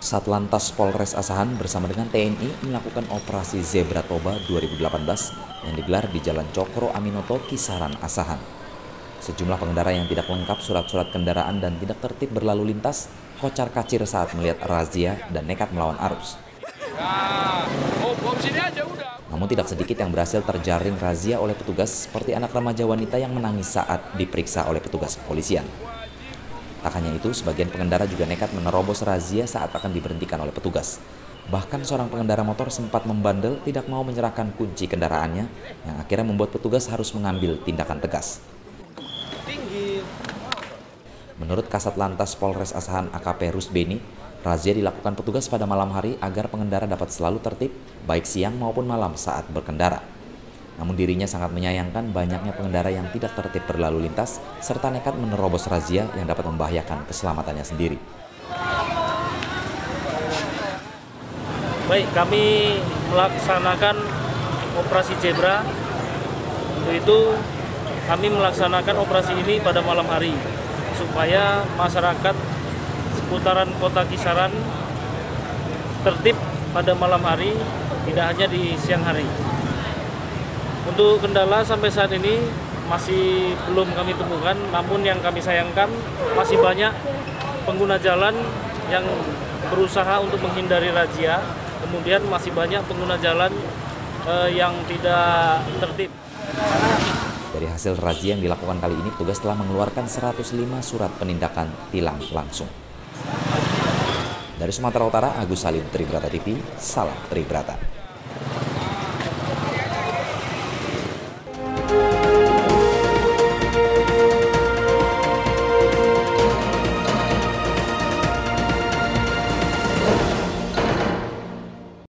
Satlantas Polres Asahan bersama dengan TNI melakukan operasi Zebra Toba 2018 yang digelar di Jalan Cokro Aminoto, Kisaran Asahan. Sejumlah pengendara yang tidak lengkap surat-surat kendaraan dan tidak tertib berlalu lintas kocar kacir saat melihat razia dan nekat melawan arus. Namun tidak sedikit yang berhasil terjaring razia oleh petugas seperti anak remaja wanita yang menangis saat diperiksa oleh petugas kepolisian. Tak hanya itu, sebagian pengendara juga nekat menerobos razia saat akan diberhentikan oleh petugas. Bahkan seorang pengendara motor sempat membandel tidak mau menyerahkan kunci kendaraannya yang akhirnya membuat petugas harus mengambil tindakan tegas. Menurut Kasat Lantas Polres Asahan AKP Rusbeni, razia dilakukan petugas pada malam hari agar pengendara dapat selalu tertib baik siang maupun malam saat berkendara. Namun dirinya sangat menyayangkan banyaknya pengendara yang tidak tertib berlalu lintas serta nekat menerobos razia yang dapat membahayakan keselamatannya sendiri. Baik, kami melaksanakan operasi zebra. Untuk itu kami melaksanakan operasi ini pada malam hari supaya masyarakat seputaran kota Kisaran tertib pada malam hari, tidak hanya di siang hari. Untuk kendala sampai saat ini masih belum kami temukan, namun yang kami sayangkan masih banyak pengguna jalan yang berusaha untuk menghindari razia, kemudian masih banyak pengguna jalan eh, yang tidak tertib. Dari hasil razia yang dilakukan kali ini, petugas telah mengeluarkan 105 surat penindakan tilang langsung. Dari Sumatera Utara, Agus Salim, Tribrata TV, Salam Tribrata.